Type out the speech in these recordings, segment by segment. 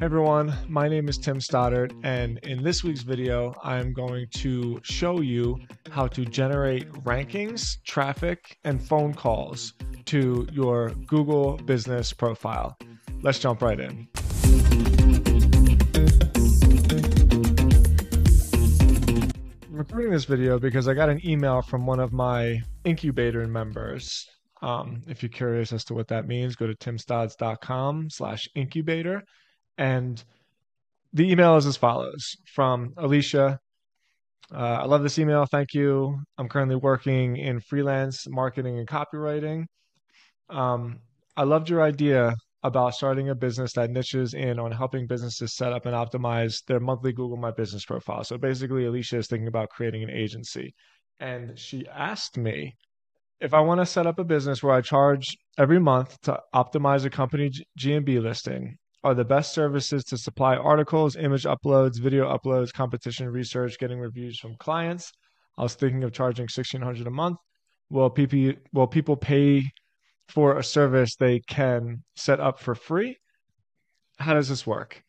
Hey everyone, my name is Tim Stoddart, and in this week's video, I'm going to show you how to generate rankings, traffic, and phone calls to your Google business profile. Let's jump right in. I'm recording this video because I got an email from one of my incubator members. Um, if you're curious as to what that means, go to timstodz.com slash incubator and the email is as follows from Alicia. Uh, I love this email. Thank you. I'm currently working in freelance marketing and copywriting. Um, I loved your idea about starting a business that niches in on helping businesses set up and optimize their monthly Google My Business profile. So basically, Alicia is thinking about creating an agency. And she asked me if I want to set up a business where I charge every month to optimize a company GMB listing are the best services to supply articles, image uploads, video uploads, competition research, getting reviews from clients. I was thinking of charging sixteen hundred a month. Will people will people pay for a service they can set up for free? How does this work?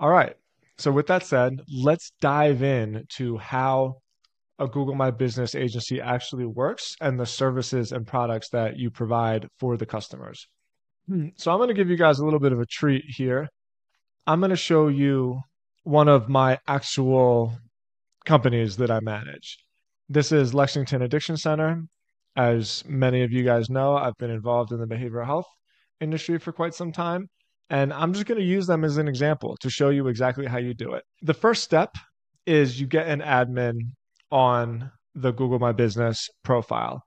All right. So with that said, let's dive in to how a Google My Business agency actually works and the services and products that you provide for the customers. Hmm. So I'm going to give you guys a little bit of a treat here. I'm going to show you one of my actual companies that I manage. This is Lexington Addiction Center. As many of you guys know, I've been involved in the behavioral health industry for quite some time. And I'm just going to use them as an example to show you exactly how you do it. The first step is you get an admin on the Google My Business profile.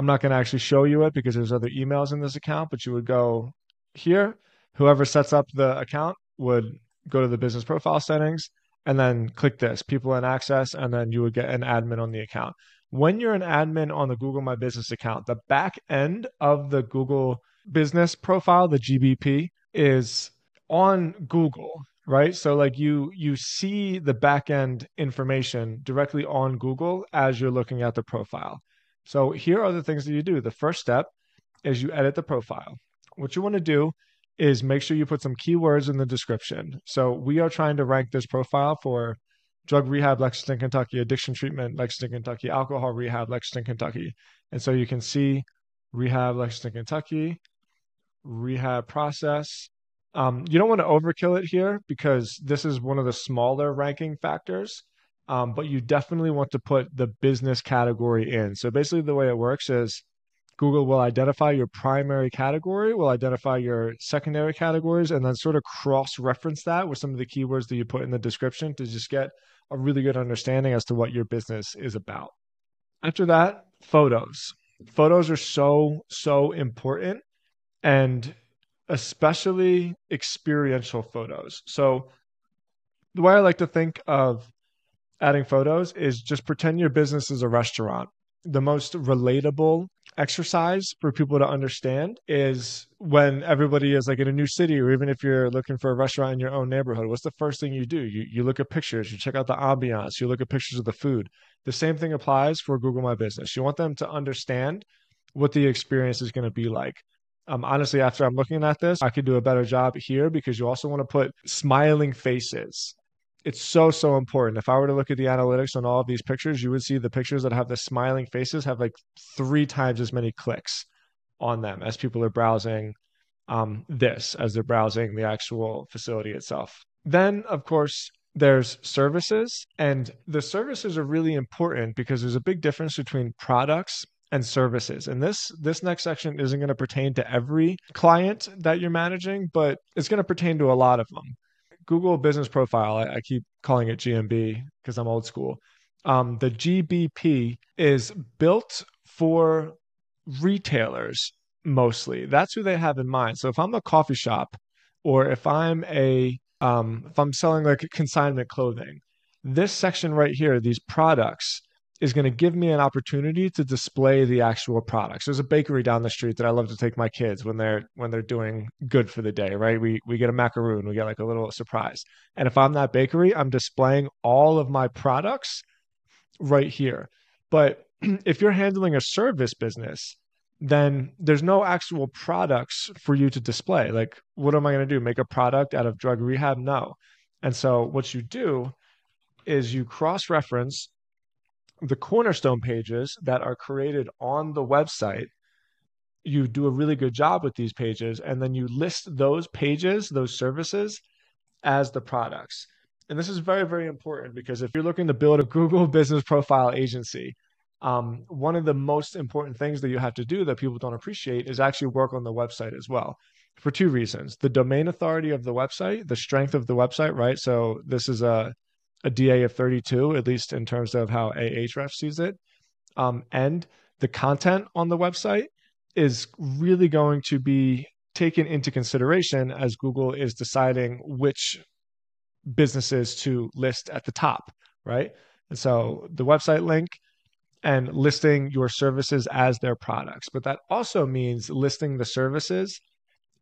I'm not going to actually show you it because there's other emails in this account, but you would go here. Whoever sets up the account would go to the business profile settings and then click this people in access, and then you would get an admin on the account. When you're an admin on the Google My Business account, the back end of the Google business profile, the GBP, is on Google right so like you you see the back end information directly on google as you're looking at the profile so here are the things that you do. The first step is you edit the profile. What you want to do is make sure you put some keywords in the description. So we are trying to rank this profile for drug rehab, Lexington, Kentucky, addiction treatment, Lexington, Kentucky, alcohol rehab, Lexington, Kentucky. And so you can see rehab, Lexington, Kentucky, rehab process. Um, you don't want to overkill it here because this is one of the smaller ranking factors um, but you definitely want to put the business category in. So basically, the way it works is Google will identify your primary category, will identify your secondary categories, and then sort of cross reference that with some of the keywords that you put in the description to just get a really good understanding as to what your business is about. After that, photos. Photos are so, so important and especially experiential photos. So, the way I like to think of adding photos is just pretend your business is a restaurant. The most relatable exercise for people to understand is when everybody is like in a new city or even if you're looking for a restaurant in your own neighborhood what's the first thing you do? You, you look at pictures you check out the ambiance you look at pictures of the food. The same thing applies for google my business. You want them to understand what the experience is going to be like. Um, honestly after i'm looking at this i could do a better job here because you also want to put smiling faces it's so so important. If I were to look at the analytics on all of these pictures, you would see the pictures that have the smiling faces have like three times as many clicks on them as people are browsing um, this as they're browsing the actual facility itself. Then, of course, there's services, and the services are really important because there's a big difference between products and services. And this this next section isn't going to pertain to every client that you're managing, but it's going to pertain to a lot of them. Google Business Profile, I, I keep calling it GMB because I'm old school. Um, the GBP is built for retailers mostly. That's who they have in mind. So if I'm a coffee shop or if I'm a um, if I'm selling like consignment clothing, this section right here, these products is going to give me an opportunity to display the actual products. There's a bakery down the street that I love to take my kids when they're when they're doing good for the day, right? We we get a macaroon, we get like a little surprise. And if I'm that bakery, I'm displaying all of my products right here. But if you're handling a service business, then there's no actual products for you to display. Like, what am I going to do? Make a product out of drug rehab? No. And so, what you do is you cross reference the cornerstone pages that are created on the website. You do a really good job with these pages, and then you list those pages, those services, as the products. And this is very, very important because if you're looking to build a Google business profile agency, um, one of the most important things that you have to do that people don't appreciate is actually work on the website as well for two reasons the domain authority of the website the strength of the website right so this is a, a da of 32 at least in terms of how ahref sees it um, and the content on the website is really going to be taken into consideration as google is deciding which businesses to list at the top right and so the website link and listing your services as their products. But that also means listing the services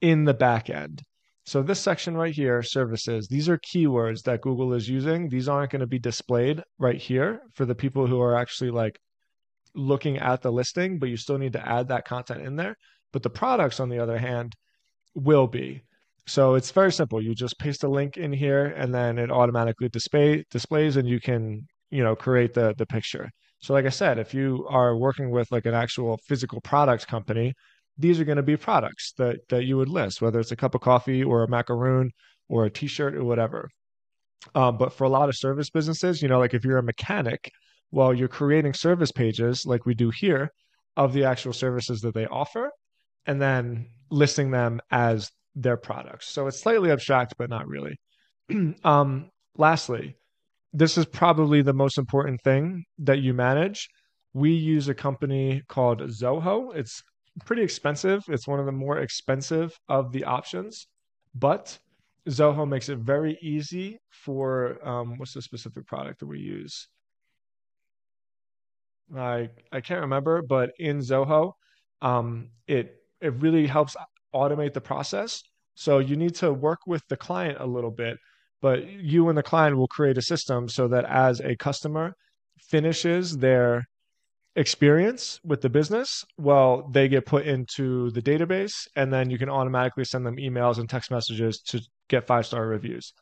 in the back end. So this section right here, services, these are keywords that Google is using. These aren't going to be displayed right here for the people who are actually like looking at the listing, but you still need to add that content in there. But the products, on the other hand, will be. So it's very simple. You just paste a link in here and then it automatically display displays and you can, you know, create the the picture. So, like I said, if you are working with like an actual physical product company, these are going to be products that that you would list, whether it's a cup of coffee or a macaroon or a T-shirt or whatever. Um, but for a lot of service businesses, you know, like if you're a mechanic, well, you're creating service pages like we do here of the actual services that they offer, and then listing them as their products. So it's slightly abstract, but not really. um, lastly, this is probably the most important thing that you manage. We use a company called Zoho. It's pretty expensive. It's one of the more expensive of the options, but Zoho makes it very easy for um, what's the specific product that we use? I I can't remember, but in Zoho, um, it it really helps automate the process. So you need to work with the client a little bit but you and the client will create a system so that as a customer finishes their experience with the business, well, they get put into the database, and then you can automatically send them emails and text messages to get five star reviews.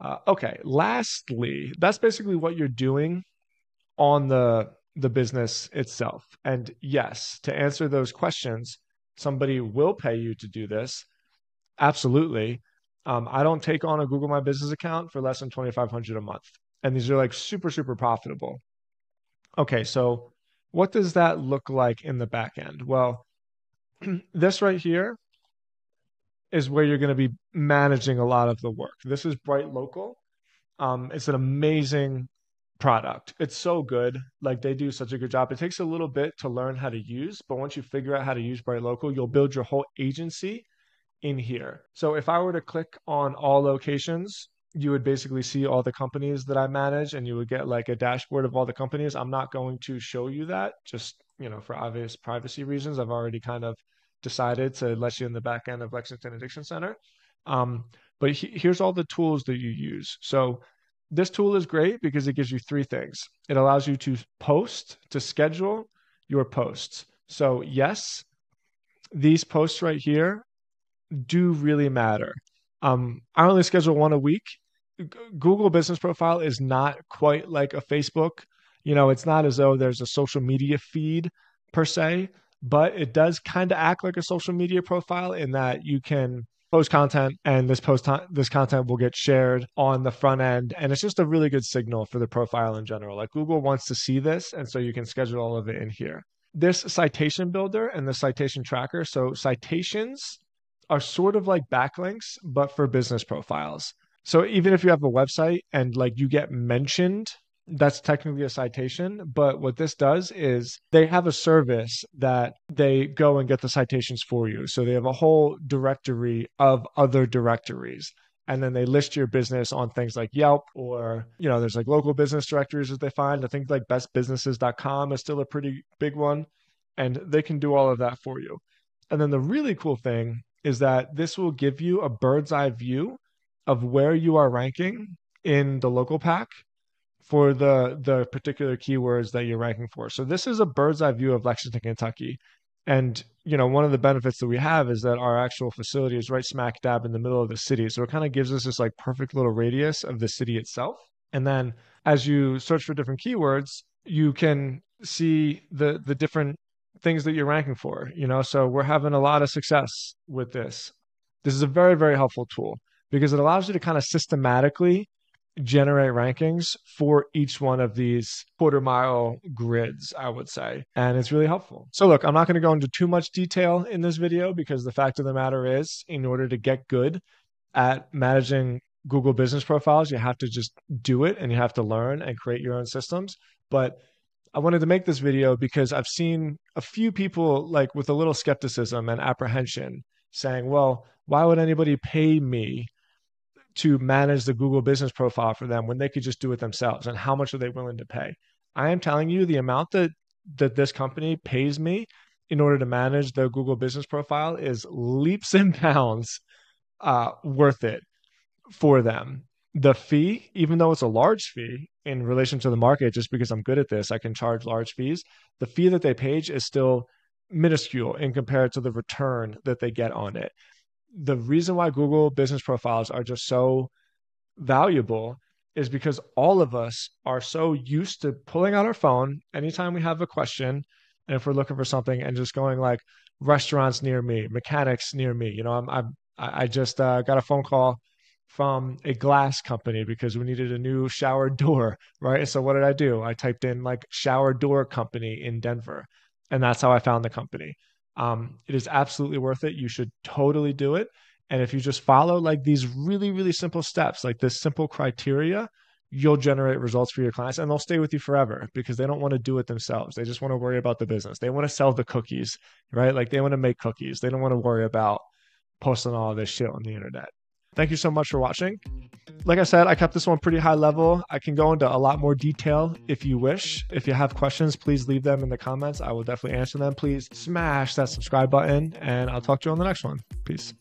Uh, okay. Lastly, that's basically what you're doing on the the business itself. And yes, to answer those questions, somebody will pay you to do this. Absolutely. Um, I don't take on a Google My Business account for less than 2500 a month. And these are like super, super profitable. Okay, so what does that look like in the back end? Well, this right here is where you're going to be managing a lot of the work. This is BrightLocal. Um, it's an amazing product. It's so good. Like they do such a good job. It takes a little bit to learn how to use, but once you figure out how to use BrightLocal, you'll build your whole agency in here. So if I were to click on all locations, you would basically see all the companies that I manage and you would get like a dashboard of all the companies. I'm not going to show you that just, you know, for obvious privacy reasons. I've already kind of decided to let you in the back end of Lexington Addiction Center. Um, but he, here's all the tools that you use. So this tool is great because it gives you three things. It allows you to post, to schedule your posts. So yes, these posts right here do really matter. Um, I only schedule one a week. Google Business Profile is not quite like a Facebook. You know, it's not as though there's a social media feed per se, but it does kind of act like a social media profile in that you can post content and this post this content will get shared on the front end and it's just a really good signal for the profile in general like google wants to see this and so you can schedule all of it in here this citation builder and the citation tracker so citations are sort of like backlinks, but for business profiles. So even if you have a website and like you get mentioned, that's technically a citation. But what this does is they have a service that they go and get the citations for you. So they have a whole directory of other directories. And then they list your business on things like Yelp or, you know, there's like local business directories that they find. I think like bestbusinesses.com is still a pretty big one. And they can do all of that for you. And then the really cool thing is that this will give you a bird's eye view of where you are ranking in the local pack for the the particular keywords that you're ranking for. So this is a bird's eye view of Lexington, Kentucky. And you know, one of the benefits that we have is that our actual facility is right smack dab in the middle of the city. So it kind of gives us this like perfect little radius of the city itself. And then as you search for different keywords, you can see the the different things that you're ranking for, you know. So we're having a lot of success with this. This is a very very helpful tool because it allows you to kind of systematically generate rankings for each one of these quarter mile grids, I would say. And it's really helpful. So, look, I'm not going to go into too much detail in this video because the fact of the matter is, in order to get good at managing Google business profiles, you have to just do it and you have to learn and create your own systems. But I wanted to make this video because I've seen a few people like with a little skepticism and apprehension saying, well, why would anybody pay me to manage the Google business profile for them when they could just do it themselves? And how much are they willing to pay? I am telling you the amount that that this company pays me in order to manage their Google business profile is leaps and bounds uh, worth it for them. The fee, even though it's a large fee in relation to the market, just because I'm good at this, I can charge large fees. The fee that they pay is still minuscule in compared to the return that they get on it the reason why Google business profiles are just so valuable is because all of us are so used to pulling out our phone anytime we have a question and if we're looking for something and just going like restaurants near me mechanics near me you know i'm, I'm i just uh, got a phone call from a glass company because we needed a new shower door right so what did i do i typed in like shower door company in denver and that's how i found the company um, it is absolutely worth it. You should totally do it. And if you just follow like these really, really simple steps, like this simple criteria, you'll generate results for your clients and they'll stay with you forever because they don't want to do it themselves. They just want to worry about the business. They want to sell the cookies, right? Like they want to make cookies. They don't want to worry about posting all this shit on the internet. Thank you so much for watching. Like I said, I kept this one pretty high level. I can go into a lot more detail if you wish. If you have questions, please leave them in the comments. I will definitely answer them. Please smash that subscribe button, and I'll talk to you on the next one. Peace.